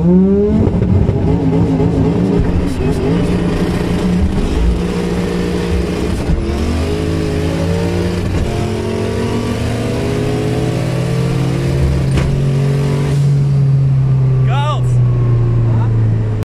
Mm-hmm.